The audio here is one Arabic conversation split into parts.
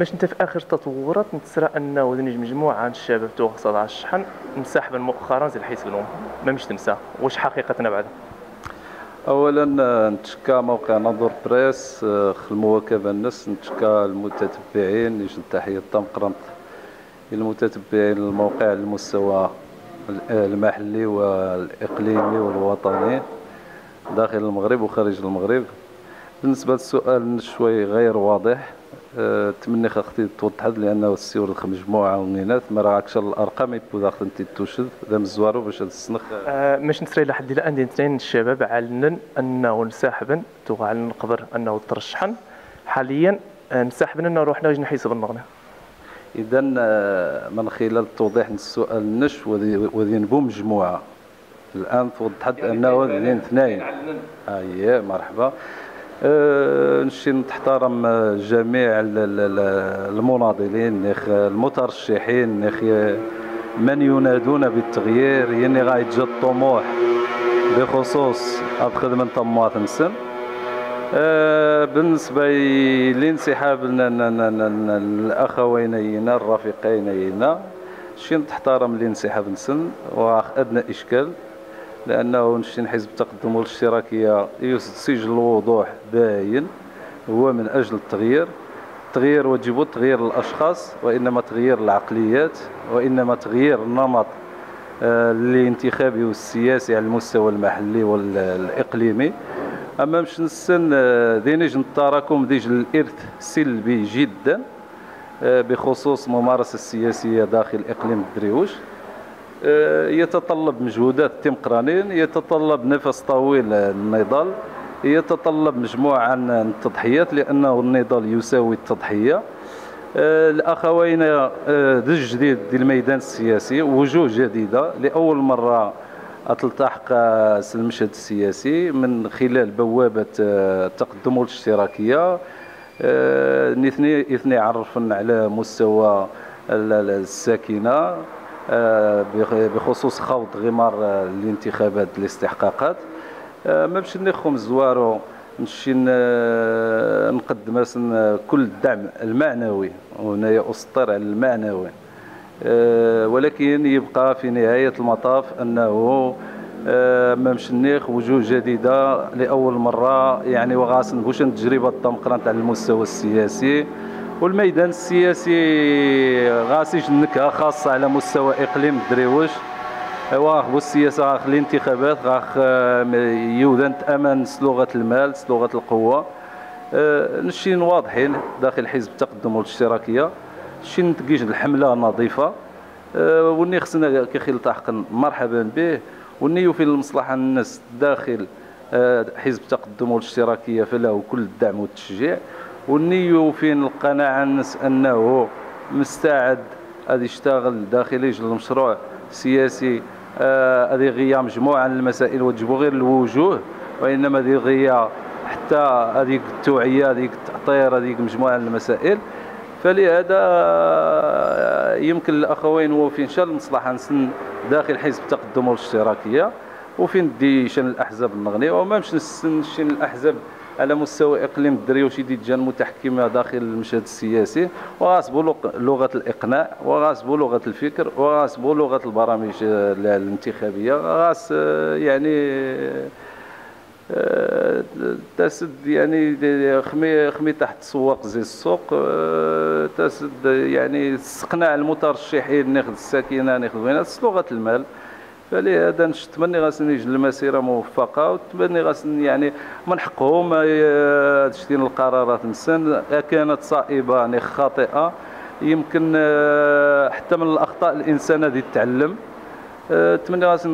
باش انت في آخر تطورات نتسرى انه ذنج مجموعه عن الشباب توصل على الشحن مساحبا مؤخرا زي الحيس بنوم ما مش تمسا واش حقيقه بعد؟ اولا نتشكى موقع نظر بريس المواكبه الناس نتشكى المتتبعين يجن تحيه الطم قرنط المتتبعين الموقع المستوى المحلي والإقليمي والوطني داخل المغرب وخارج المغرب. بالنسبة للسؤال شوي غير واضح تمني أختي توضحت لأنه السيور مجموعه ونينات ما راكش الأرقام يبو داخل أنت توشد ذا مزوارو باش السنخ. أه مش نسري لحد إلى عندي اثنين الشباب علنا أنه نساحبا على نقبر أنه ترشحن حاليا آه، نساحبا أنه روحنا نحيسب النغنه اذا آه، من خلال توضيح السؤال نش وذي نبو مجموعه الآن توضحت أنه ذين اثنين اي مرحبا أه نشي نحترم جميع المناضلين المترشحين من ينادون بالتغيير يعني غايتجا الطموح. بخصوص خدمة طماط نسن. أه بالنسبة لانسحاب الأخوين الرفيقين شي نحترم الانسحاب نسن واخ أدنى إشكال. لأنه نشتي حزب التقدم والاشتراكيه يسجل الوضوح باين هو من أجل التغيير. تغيير وجب تغيير الأشخاص وإنما تغيير العقليات وإنما تغيير النمط آه، الانتخابي والسياسي على المستوى المحلي والإقليمي. أما مش نسن آه، دينيج التراكم ديج الإرث سلبي جدا آه، بخصوص ممارسة السياسية داخل إقليم دريوش آه، يتطلب مجهودات تيمقرانين يتطلب نفس طويل النضال يتطلب مجموعة من التضحيات لأنه النضال يساوي التضحية. آه، الأخوين آه، ذو الجديد الميدان السياسي وجوه جديدة. لأول مرة تلتحق المشهد السياسي من خلال بوابة التقدم والاشتراكية اثنين عرفنا على مستوى الساكنة. آه، بخصوص خوض غمار آه، الانتخابات الاستحقاقات. آه، ما باش نخم الزوارو نمشي نقدم كل الدعم المعنوي وهنايا اسطر على المعنوي. ولكن يبقى في نهاية المطاف أنه ما مشنيخ وجوه جديدة لأول مرة يعني وغاس بوش تجربه الطمقران على المستوى السياسي. والميدان السياسي غاسيج النكهه خاصه على مستوى إقليم دريوش أيوا والسياسة غاخ الانتخابات غاخ آه، يوذن تأمن سلوغه المال سلوغه القوة. آه، نشين واضحين داخل حزب التقدم والاشتراكية. شي نتقيج الحملة نظيفه آه، وني خصنا كيخيل تحقا مرحبا به. وني في المصلحة الناس داخل حزب التقدم والاشتراكية فله كل الدعم والتشجيع. والنيو فين القناعة الناس أنه مستعد غادي يشتغل داخل المشروع سياسي آه، هذه غيا مجموعة من المسائل وتجبو غير الوجوه وإنما هذه غيا حتى هذيك التوعية هذيك التأطير هذيك مجموعة من المسائل. فلهذا آه، يمكن الأخوين هو فين شاء المصلحة نسن داخل حزب التقدم والاشتراكية وفين دي شان الأحزاب النغنية وما مش نسن شان الأحزاب على مستوى إقليم الدريوشي دي جان متحكمه داخل المشهد السياسي وغاسبوا لغة الإقناع وغاسبوا لغة الفكر وغاسبوا لغة البرامج الانتخابية غاس يعني آه، تسد يعني خمي خمي تحت سواق زي السوق آه، تسد يعني استقناع المترشحين ناخذ الساكنة ناخذ وين لغة المال. فلهذا نتمنى غاسن يجي المسيرة موفقة وتمني غاسن يعني من حقهم تشتين القرارات نسان كانت صائبة يعني خاطئة يمكن آه، حتى من الأخطاء الانسان هذه يتعلم نتمنى غاسن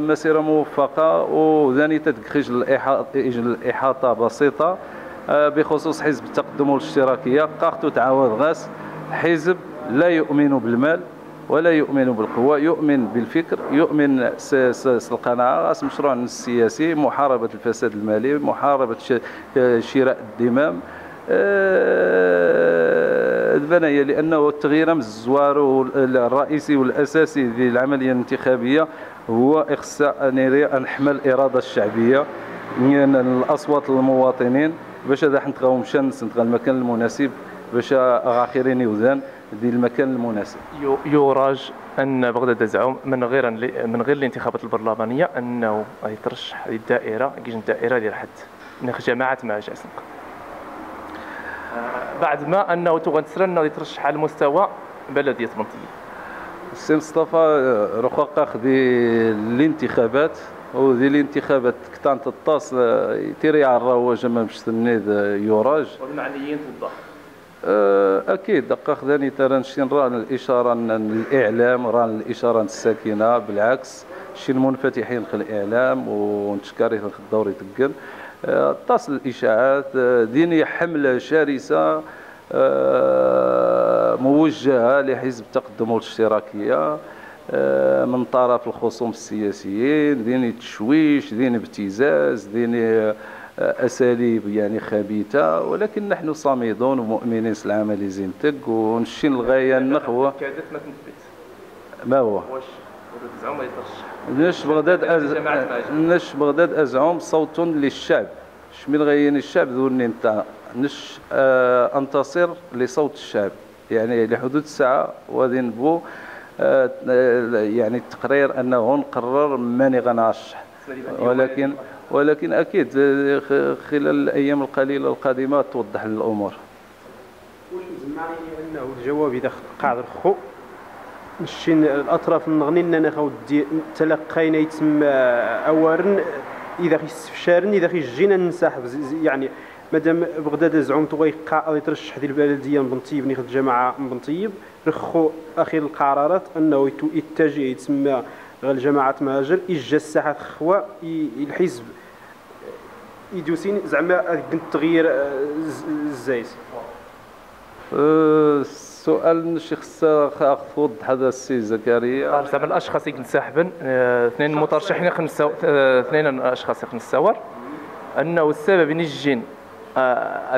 مسيرة موفقة وذاني تدخج الإحاطة بسيطة. آه، بخصوص حزب التقدم والاشتراكية. قاختو تعاود غاس حزب لا يؤمن بالمال. ولا يؤمن بالقوة يؤمن بالفكر يؤمن القناعة راس مشروع السياسي محاربة الفساد المالي محاربة شراء الدمام. آه، لأنه التغيير الزوار الرئيسي والأساسي في العملية الانتخابية هو إخصاء نحمل الإرادة الشعبية من الأصوات المواطنين باش هذا حنتغاو مشان المكان المناسب باش آخرين يوزان. ديال المكان المناسب. يراج أن بغداد زعوم من غير من غير الانتخابات البرلمانية أنه يترشح الدائره كيجي الدائره ديال حد من جماعة مع جاسم بعد ما أنه تغنسر أنه يترشح على مستوى بلدية منطقة. السي مصطفى رقاقة خدي الانتخابات ودي الانتخابات كتان تطاس تيري على الرواج ما باش تنيد يوراج. والمعنيين أه، أكيد دقا خداني ترى نشين ران الإشارة الإعلام ران الإشارة الساكنة بالعكس شي المنفتحين في الإعلام ونتشكاري في الدوري تقل. أه، تصل الإشاعات أه، ديني حملة شرسة موجهة لحزب التقدم والاشتراكيه من طرف الخصوم السياسيين ديني تشويش ديني ابتزاز ديني أساليب يعني خبيثة ولكن نحن صامدون ومؤمنين العمل زينتك ونشين الغايه النخوه كادت ما تنثبت ما هو؟ واش؟ تزعم نش بغداد أز... نش بغداد أزعم صوت للشعب. شمل غيين الشعب؟ ذوني انت. نش آه أنتصر لصوت الشعب. يعني لحدود الساعة وغادي نبو آه يعني التقرير أنه نقرر ماني غنرشح ولكن ولكن أكيد خلال الأيام القليلة القادمة توضح الأمور. واش زعما أنه الجواب إذا قاعد الخو مشين الأطراف النغنين إننا تلقينا يتم اوارن إذا استفشارن إذا جينا ننسحب يعني مادام بغداد زعوم غيقع يترشح ديال البلدية من بنطيب نيخ الجماعه من بنطيب رخو اخير القرارات أنه يتجه يتسمى الجماعه مهاجر إجا الساحة خوا الحزب يدوسين زعما التغيير آه، الزايد. السؤال نشي خصها توضح هذا السي زكريا. زعما الأشخاص اللي كنسحبن آه، اثنين مترشحين خنسا آه، اثنين اشخاص خنساور أنه السبب نجين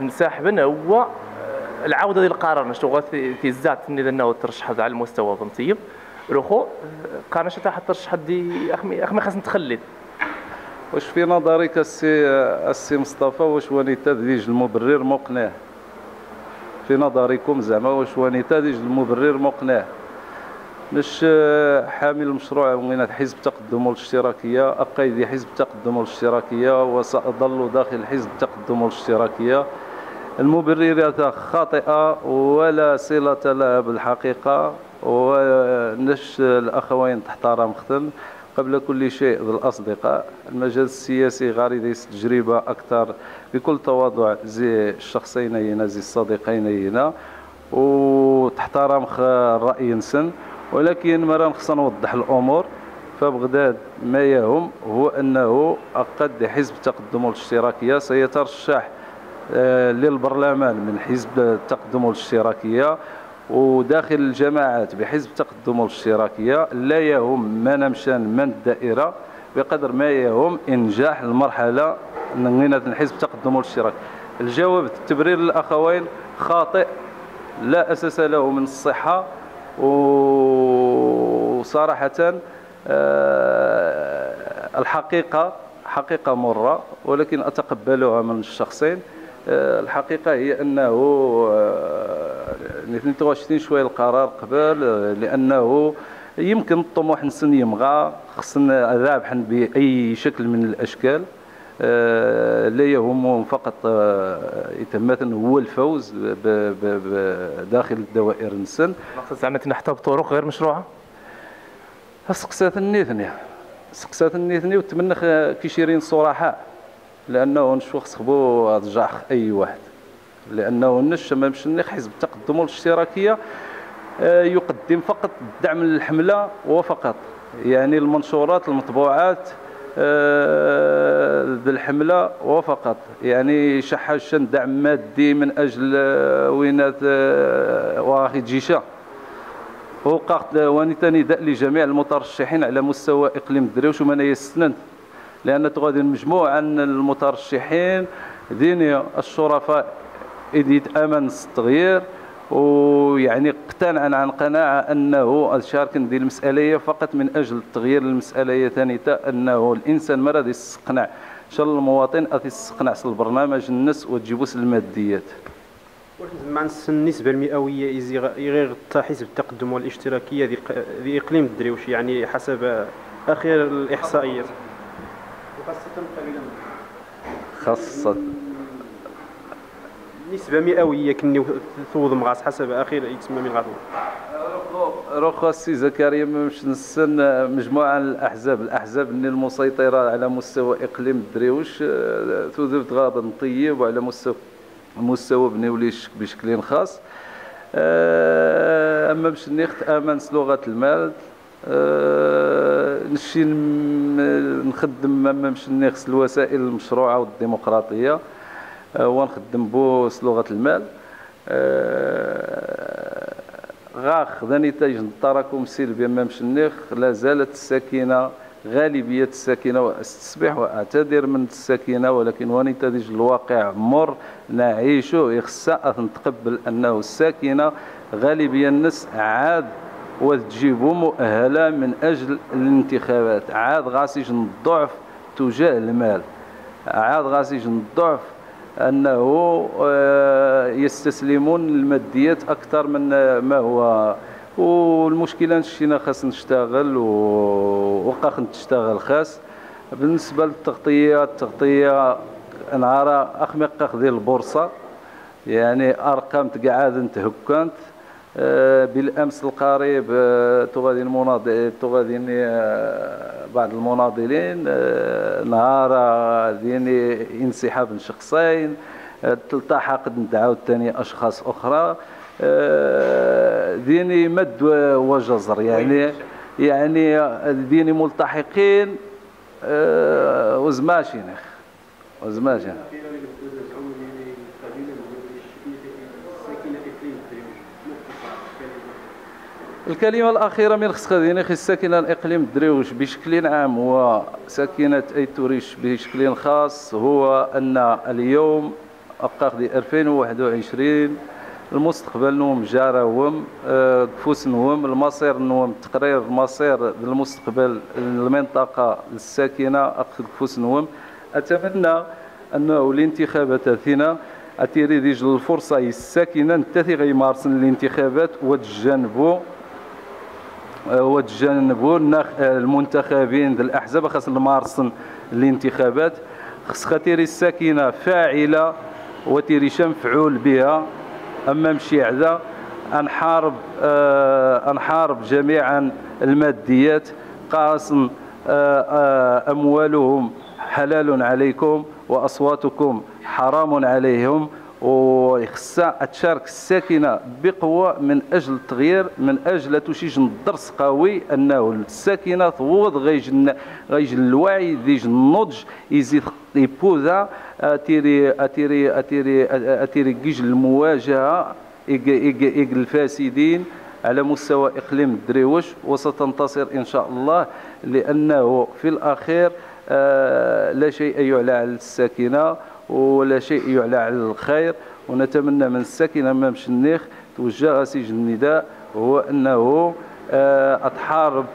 نساحبن هو العودة ديال القرار. نشتو في الزات إنه ترشح على المستوى بنطيب روخو قارنش تحت ترشح دي اخمي اخمي خاص نتخلد. واش في نظرك السي السي مصطفى؟ واش ونتاج المبرر مقنع؟ في نظركم زعما واش ونتاج المبرر مقنع؟ مش حامل المشروع من حزب التقدم والاشتراكيه اقيد حزب التقدم والاشتراكيه وسأظل داخل حزب التقدم والاشتراكيه المبررات خاطئة ولا صلة لها بالحقيقة ونش الأخوين تحترم ختم قبل كل شيء الأصدقاء المجال السياسي غاري تجربة أكثر بكل تواضع زي الشخصين هنا زي الصديقين هنا وتحترم الرأي نسن ولكن مرة خصنا نوضح الأمور. فبغداد ما يهم هو أنه قد حزب التقدم والاشتراكية سيترشح آه، للبرلمان من حزب التقدم والاشتراكية وداخل الجماعات بحزب التقدم والاشتراكية لا يهم من مشان من الدائرة بقدر ما يهم إنجاح المرحلة من حزب التقدم والاشتراك الجواب التبرير للأخوين خاطئ لا أساس له من الصحة وصراحة آه، الحقيقة حقيقة مرة ولكن أتقبلها من الشخصين. آه، الحقيقة هي أنه نتواشتين شوية القرار قبل آه، لأنه يمكن الطموح نسن يمغى خصنا ذابحا بأي شكل من الأشكال. آه، لا يهم فقط يتمثل هو الفوز داخل الدوائر نسن زعما تنحتى بطرق غير مشروعة؟ سقسات النيثني سقسات النيثني وتمنى كيشيرين صراحة لأنه نشوف خبو رجع أي واحد. لأنه النش ما مش حزب التقدم والاشتراكيه آه، يقدم فقط الدعم للحملة وفقط. يعني المنشورات المطبوعات بالحملة آه، وفقط. يعني شحشن دعم مادي من أجل آه، وينات واخي جيشة. وقعت واني نداء لجميع المترشحين على مستوى إقليم الدريوش ومن يستند لأن تغادي مجموعة من المترشحين ديني الشرفاء إذ يتأمن التغيير ويعني اقتنع عن قناعة أنه الشارك دي المسألة فقط من أجل تغيير المسألة ثانية أنه الإنسان ما راه يستقنع. شر المواطن أتي يستقنع البرنامج الناس وتجيبوس الماديات. مع النسبة المئوية غير حزب التقدم والاشتراكية ذي إقليم الدريوش يعني حسب آخر الإحصائيات. خاصة نسبة مئوية كني ثوض مغاس حسب آخر يتسمى من غاثو رخص السي زكريا مش نسن مجموعة الأحزاب الأحزاب اللي المسيطرة على مستوى إقليم الدريوش آه، تذبت غابة طيب وعلى مستوى مستوى بني وليش بشكل خاص. آه، أما باش نخت أمان لغه المال أه نخدم أما باش نخس الوسائل المشروعة والديمقراطية. أه ونخدم بو لغه المال. أه غاخ ذا نتاج التراكم السلبي امام شنيخ لا زالت السكينه غالبية الساكنة وأستصبح وأعتذر من الساكنة ولكن ونتاج الواقع مر نعيشه يخصى نتقبل أنه الساكنة غالبية الناس عاد وتجيبوا مؤهلة من أجل الانتخابات. عاد غاسيج الضعف تجاه المال. عاد غاسيج الضعف أنه آه، يستسلمون الماديات أكثر من ما هو. والمشكلة نشينا خاص نشتغل وبقى نشتغل خاص. بالنسبة للتغطية التغطية نهار أخمق ديال البورصة. يعني أرقام تقعد انتهكانت آه، بالأمس القريب آه، تغادي المناضل تغادي آه، بعض المناضلين نهار ديني انسحاب شخصين تلتحق عاود ثاني أشخاص أخرى. ديني مد وجزر يعني يعني ديني ملتحقين آه، وزماشي الكلمة الأخيرة من خص خذيني خص ساكنة الإقليم الدريوش بشكل عام وساكنة أيتوريش بشكل خاص هو أن اليوم أبقى 2021 المستقبل نوم جارة وم كفوس نوم المصير نوم تقرير المصير المستقبل المنطقة الساكنة أقصد كفوس نوم. أتمنى أنه الانتخابات أثناء أتيري ديج الفرصة الساكنة نتاثي غيمارسن الانتخابات وتجنبوا وتجنبوا المنتخبين ذي الأحزاب خاص المارسن الانتخابات. خص خاطر الساكنة فاعلة وتيري مفعول بها. أما مشي عدا أنحارب آه أنحارب جميعا الماديات. قاسم آه آه أموالهم حلال عليكم وأصواتكم حرام عليهم. ويخصها تشارك الساكنة بقوة من أجل التغيير من أجل تشيج الدرس قوي انه الساكنة توض غيج غيج الوعي ديج النضج يزيد يبوذا أتيري أتيري أتيري أتيري كيج المواجهة إيج الفاسدين على مستوى إقليم الدريوش وستنتصر إن شاء الله لأنه في الأخير آه، لا شيء يعلى على الساكنة. ولا شيء يعلى على الخير. ونتمنى من الساكنة امام شنيخ توجه سيج النداء هو أنه آه، أتحارب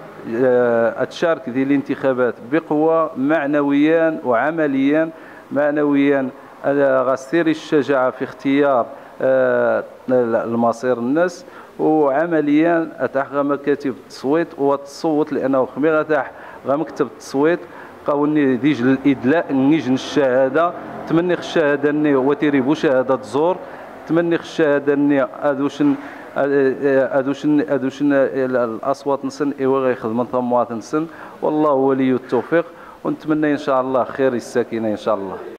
أتشارك آه، ذي الانتخابات بقوة معنويا وعمليا. معنويا غسير الشجاعة في اختيار آه، المصير الناس. وعمليا اتحقق مكاتب التصويت وتصوت لأنه خمي غتاح غمكتب التصويت قاوني ديج الإدلاء نيج الشهادة تمني الشهاده ني وتيريبو شهادة زور تمني الشهاده ني ادوشن ادوشن ادوشن الأصوات نسن إيوا غيخدم ثموات نسن. والله ولي التوفيق ونتمنى إن شاء الله خير الساكنه إن شاء الله.